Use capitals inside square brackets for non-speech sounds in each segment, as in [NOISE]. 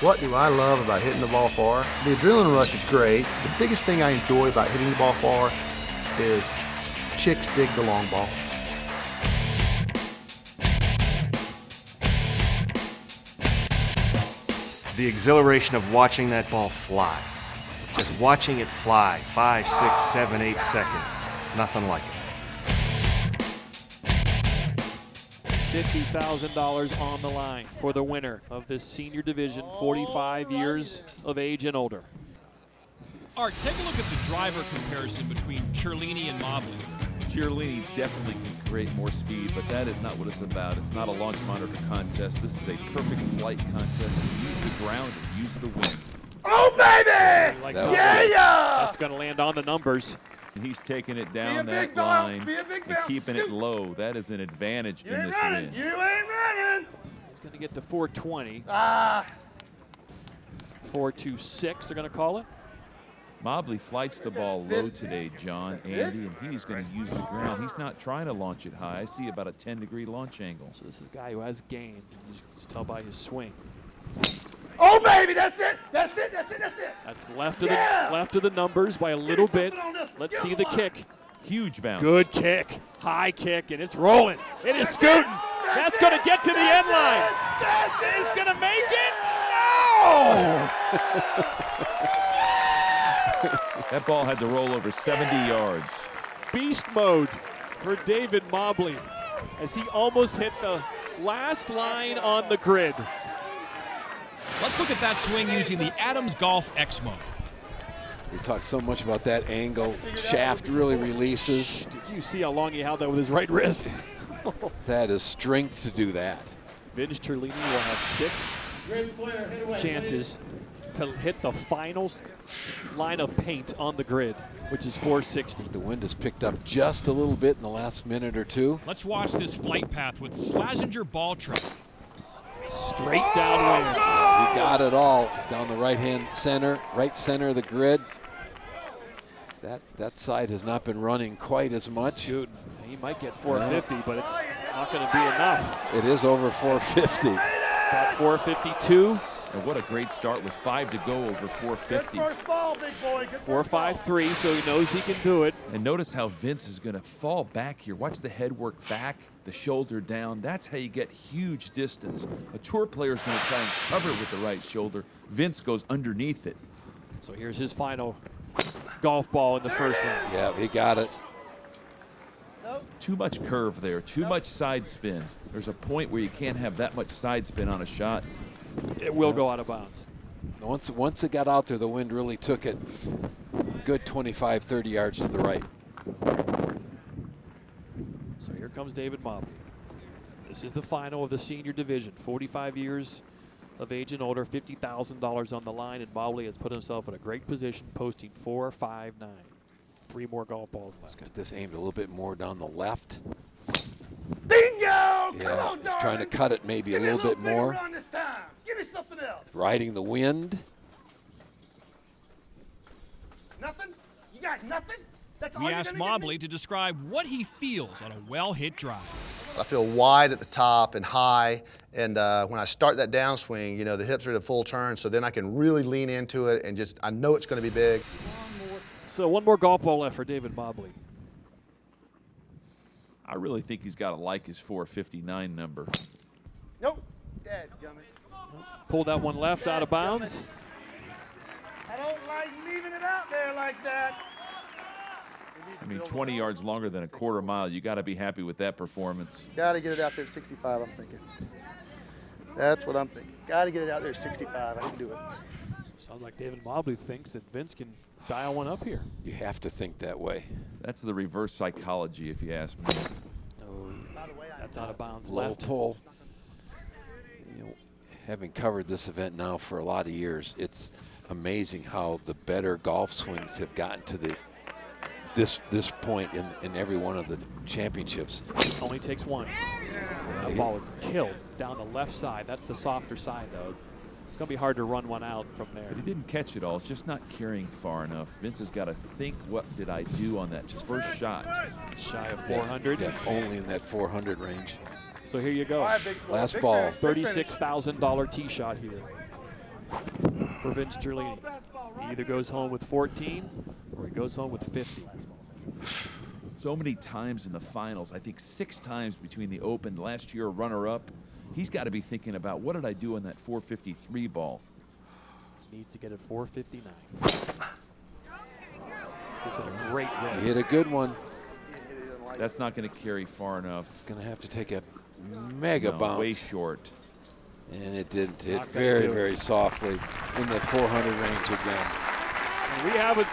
What do I love about hitting the ball far? The adrenaline rush is great. The biggest thing I enjoy about hitting the ball far is chicks dig the long ball. The exhilaration of watching that ball fly. Just watching it fly, five, six, seven, eight seconds. Nothing like it. $50,000 on the line for the winner of this senior division, 45 years of age and older. Art, take a look at the driver comparison between Ciurlini and Mobley. Ciurlini definitely can create more speed, but that is not what it's about. It's not a launch monitor contest. This is a perfect flight contest. Use the ground and use the wind. Oh, baby! Like yeah, yeah! That's going to land on the numbers. And he's taking it down that bounce, line be a big and bounce. keeping it low. That is an advantage You in this running. wind. You ain't running. He's going to get to 420. Ah, 426, they're going to call it. Mobley flights the ball low today, John, Andy, and he's going to use the ground. He's not trying to launch it high. I see about a 10 degree launch angle. So this is a guy who has game. You can just tell by his swing. Oh, baby, that's it. That's it. That's it. That's it. That's left of Yeah! the left of the numbers by a little bit. something on this one. Let's Give see the one. kick. Huge bounce. Good kick, high kick, and it's rolling. It is scooting. That's going to get to the end line. That's it. He's going to make it. No! [LAUGHS] That ball had to roll over 70 yards. Beast mode for David Mobley as he almost hit the last line on the grid. Let's look at that swing using the Adams Golf X mode. We talked so much about that angle. Shaft really releases. Did you see how long he held that with his right wrist? [LAUGHS] That is strength to do that. Vince Ciurlini will have six chances to hit the final line of paint on the grid, which is 460. The wind has picked up just a little bit in the last minute or two. Let's watch this flight path with Slazenger ball truck. Straight downwind. Oh, he got it all down the right hand center, right center of the grid. That that side has not been running quite as much. Scooting. He might get 450, but it's not going to be enough. It is over 450. About 452, And what a great start with five to go over Good 450. first ball, big boy. Good first ball. 453, so he knows he can do it. And notice how Vince is going to fall back here. Watch the head work back, the shoulder down. That's how you get huge distance. A tour player is going to try and cover it with the right shoulder. Vince goes underneath it. So here's his final golf ball in the first round. Yeah, he got it. Too much curve there, too much side spin. There's a point where you can't have that much side spin on a shot. It will go out of bounds. Once once it got out there, the wind really took it. Good 25, 30 yards to the right. So here comes David Mobley. This is the final of the senior division. 45 years of age and older, $50,000 on the line, and Mobley has put himself in a great position, posting 4 5 9. Three more golf balls He's left. got this aimed a little bit more down the left. Bingo! Come Yeah, on, he's trying to cut it maybe Give a me little bit bigger more. Run this time. Give me something else. Riding the wind. Nothing? You got nothing? That's all We you're asked gonna give me? Mobley to describe what he feels on a well hit drive. I feel wide at the top and high, and uh, when I start that downswing, you know, the hips are at a full turn, so then I can really lean into it and just, I know it's going to be big. So one more golf ball left for David Mobley. I really think he's got to like his 459 number. Nope. Dead, gummit. Pulled that one left out of bounds. I don't like leaving it out there like that. I mean, 20 yards longer than a quarter mile. You got to be happy with that performance. Got to get it out there at 65, I'm thinking. That's what I'm thinking. Got to get it out there at 65. I can do it. Sounds like David Mobley thinks that Vince can dial one up here. You have to think that way. That's the reverse psychology, if you ask me. Oh, no, that's out of bounds Low left. pull. You know, having covered this event now for a lot of years, it's amazing how the better golf swings have gotten to the this this point in, in every one of the championships. Only takes one. That ball is killed down the left side. That's the softer side, though. It's going to be hard to run one out from there. But he didn't catch it all. It's just not carrying far enough. Vince has got to think, what did I do on that first shot? Shy of 400. Yeah, only in that 400 range. So here you go. All right, big. Last Big ball. finish, big finish. $36,000 tee shot here. for Vince Ciurlini. He either goes home with 14 or he goes home with 50. So many times in the finals, I think six times between the Open, last year runner-up. He's got to be thinking about what did I do on that 453 ball? Needs to get at 459. Gives it a great He win. hit a good one. That's not going to carry far enough. It's going to have to take a mega No, bounce. way short. And it did hit Not very, it. very softly in the 400 range again. And we have a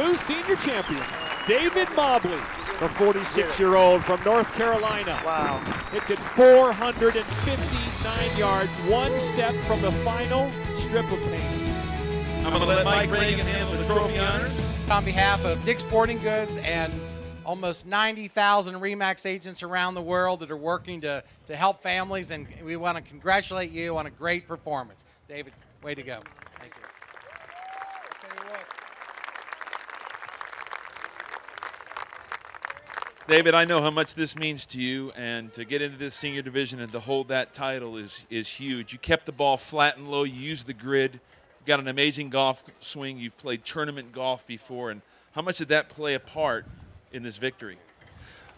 new senior champion, David Mobley, the 46-year-old from North Carolina. Wow. It's at 459 yards, one step from the final strip of paint. I'm going to let Mike Reagan handle the trophy honors. On behalf of Dick's Sporting Goods and almost 90,000 REMAX agents around the world that are working to, to help families, and we want to congratulate you on a great performance. David, way to go. Thank you. David, I know how much this means to you, and to get into this senior division and to hold that title is, is huge. You kept the ball flat and low, you used the grid, you got an amazing golf swing, you've played tournament golf before, and how much did that play a part in this victory?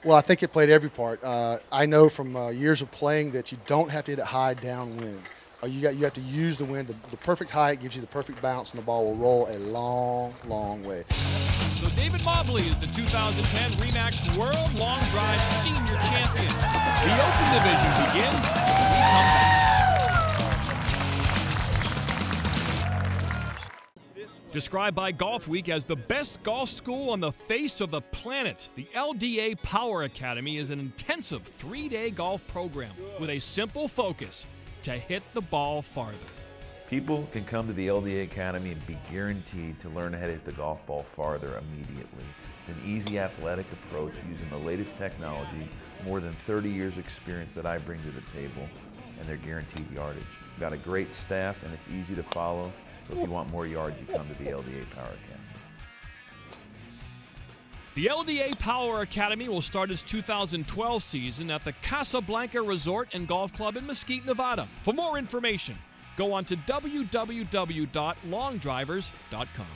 Well, I think it played every part. Uh, I know from uh, years of playing that you don't have to hit it high downwind. Uh, you got you have to use the wind. The, the perfect height gives you the perfect bounce, and the ball will roll a long, long way. So David Mobley is the 2010 Remax World Long Drive Senior Champion. The Open Division begins. Described by Golf Week as the best golf school on the face of the planet, the LDA Power Academy is an intensive three day golf program with a simple focus to hit the ball farther. People can come to the LDA Academy and be guaranteed to learn how to hit the golf ball farther immediately. It's an easy athletic approach using the latest technology, more than 30 years experience that I bring to the table, and they're guaranteed yardage. We've got a great staff and it's easy to follow, so if you want more yards, you come to the LDA Power Academy. The LDA Power Academy will start its 2012 season at the Casablanca Resort and Golf Club in Mesquite, Nevada. For more information, go on to www.longdrivers.com.